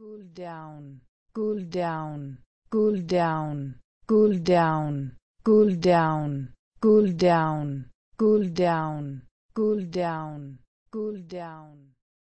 cool down. Cool down. Cool down. Cool down. Cool down. Cool down. Cool down. Cool down. Cool down.